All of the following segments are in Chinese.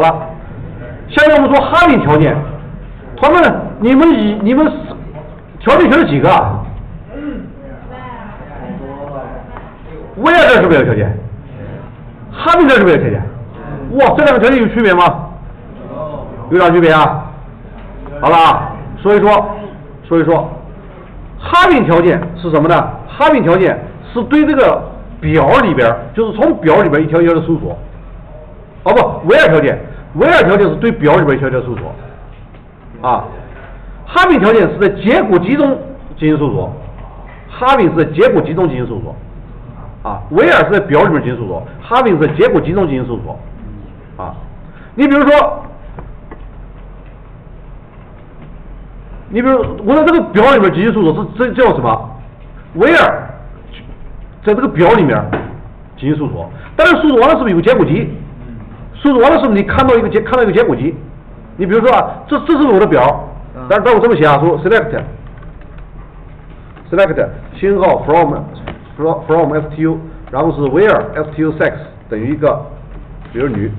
好了，下面我们说哈林条件，同学们，你们以你们条件学了几个啊？威尔这是不是有条件？哈密这是不是有条件？哇，这两个条件有区别吗？有啥区别啊？好了啊，说一说，所以说，哈密条件是什么呢？哈密条件是对这个表里边，就是从表里边一条一条的搜索。哦不，威尔条件，威尔条件是对表里边条件搜索。啊，哈密条件是在结果集中进行搜索，哈密是在结果集中进行搜索。啊，威尔是在表里面进行搜索，哈密是在结果集中进行搜索。啊，你比如说，你比如我在这个表里面进行搜索，这这叫什么？威尔在这个表里面进行搜索，但是搜索完了是不是有个结果集？搜索完了时候你看到一个结看到一个结果集？你比如说啊，这这是我的表，但是但我这么写啊，说 select select 星号 from from from stu，然后是 where stu sex 等于一个，比如女。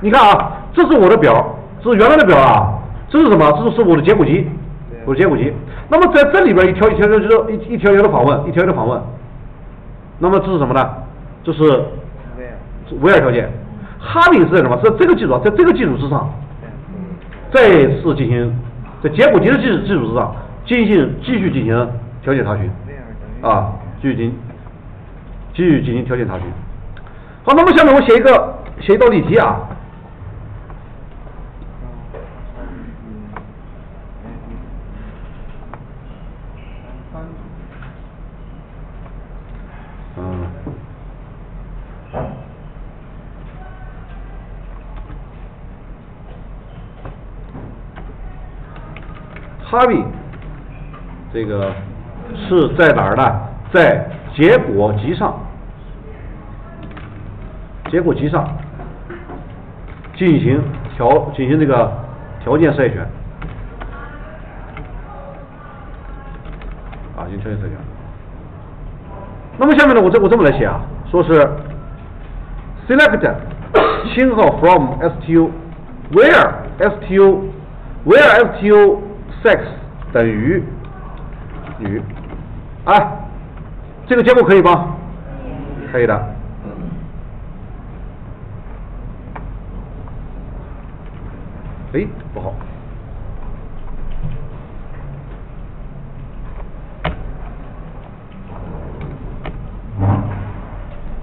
你看啊，这是我的表，这是原来的表啊，这是什么？这是我的结果集，我的结果集。那么在这里边一条一条的就是一一条一条的访问，一条一条的访问。那么这是什么呢？这是 where 条件。哈密是在什么？是在这个基础上，在这个基础之上，再次进行在结果集的基础基础之上进行继续进行条件查询啊，继续进继续进行条件查询。好，那么下面我写一个写一道例题啊。哈密，这个是在哪儿呢？在结果集上，结果集上进行条进行这个条件筛选，啊，进行条件筛选。那么下面呢，我这我这么来写啊，说是 select 星号 from stu where stu where stu sex 等于女，啊，这个结果可以吗？可以的。哎，不好。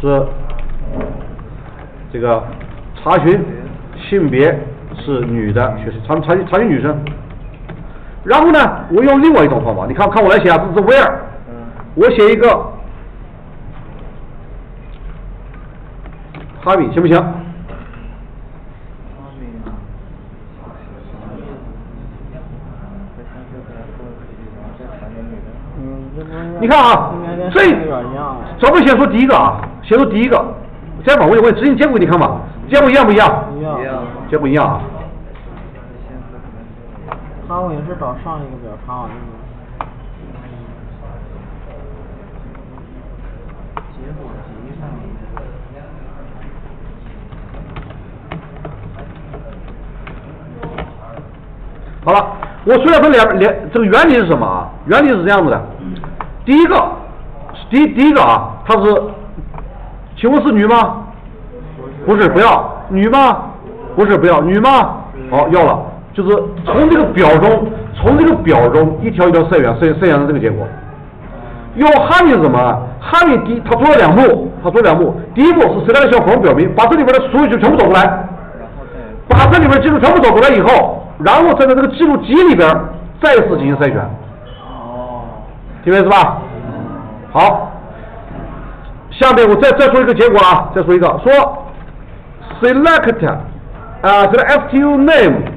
是这个查询性别是女的学生，查查查询女生。然后呢，我用另外一种方法，你看看我来写啊，这是 where，我写一个哈比行不行？你看啊，这咱们先说第一个啊，先说第一个，先把我问执行结果你看吧，结果一样不一样？一样。结果一样啊。他我也是找上一个表查完的吗？结果集上。好了，我虽然分两两，这个原理是什么啊？原理是这样子的，第一个，第第一个啊，它是，请问是女吗？不是，不要，女吗？不是，不要，女吗？好，要了。就是从这个表中，从这个表中一条一条筛选，筛筛选出这个结果。用哈密是什么？哈密第他做了两步，他做两步。第一步是谁来的小缝表明，把这里边的所有就全部找过来，把这里边记录全部找过来以后，然后再在这个记录集里边再次进行筛选。哦。听明白是吧？好，下面我再再说一个结果啊，再说一个，说 select 啊，这个 stu name。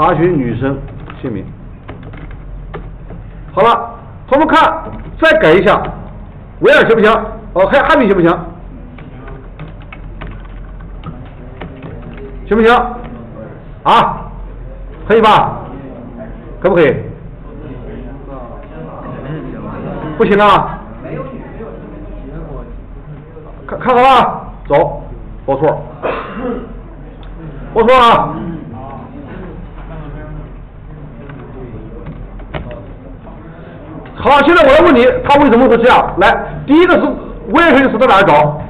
查询女生姓名。好了，我们看，再改一下，维尔行不行？哦，还汉密行不行？行不行？啊，可以吧？可不可以？不行啊？看看好了，走，报错，报错了。好，现在我要问你，他为什么会这样？来，第一个是威尔条件是在哪儿找？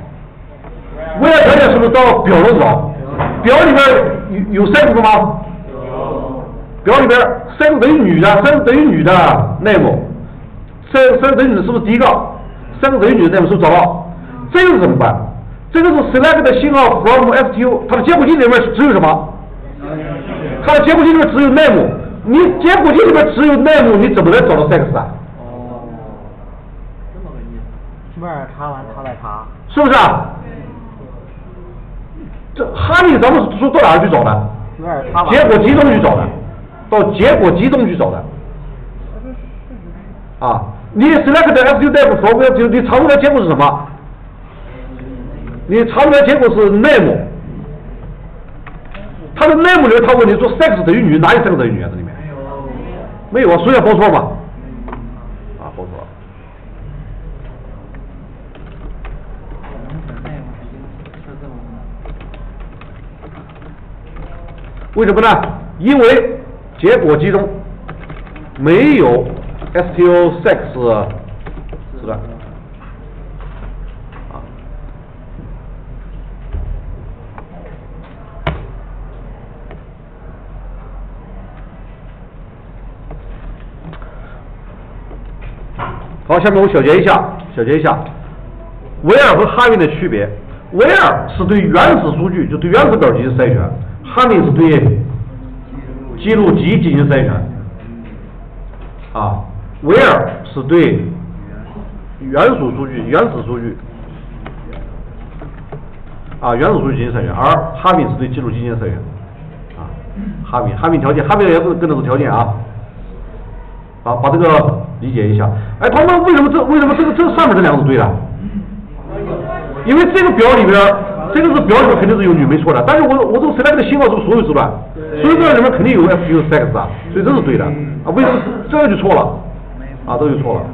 威尔条件是不是到表中找？表里边有有 sex 吗？表里边三个等于女的三个等于女的 name，三三个等于女的是不是第一个三个等于女的 name 是不是找到？这个怎么办？这个是 select 的信号 from STU，它的结果器里面只有什么？它的结果器里面只有 name，你结果器里面只有 name，你怎么能找到 sex 啊？哦，这么个意查完他再查。是不是啊？这哈利咱们说到哪儿去找的？威尔查完。结果集中去找的，到结果集中去找的。啊，你 select 的 SU def from STU，你查出来结果是什么？你查出来结果是 name，他的 name 里面他问你说 sex 等于女，哪有 sex 等于女啊？这里面没有啊，所以要报错嘛。啊，报错了。为什么呢？因为结果集中没有 STO sex 字段。好，下面我小结一下，小结一下，维尔和哈密的区别。维尔是对原始数据，就对原始表进行筛选，哈密是对记录集进行筛选。啊，维尔是对原始数据、原始数据啊原始数据进行筛选，而哈密是对记录集进行筛选。啊，哈密哈密条件，哈密也是跟的是条件啊。好，把这个理解一下。哎，他们为什么这为什么这个这上面这两个是对的？因为这个表里边，这个是表里面肯定是有女没错的，但是我我这个 select 的信号是不是所有字段，所有字段里面肯定有 F 有 sex 啊，所以这是对的啊。为什么这样就错了？啊，这就错了啊。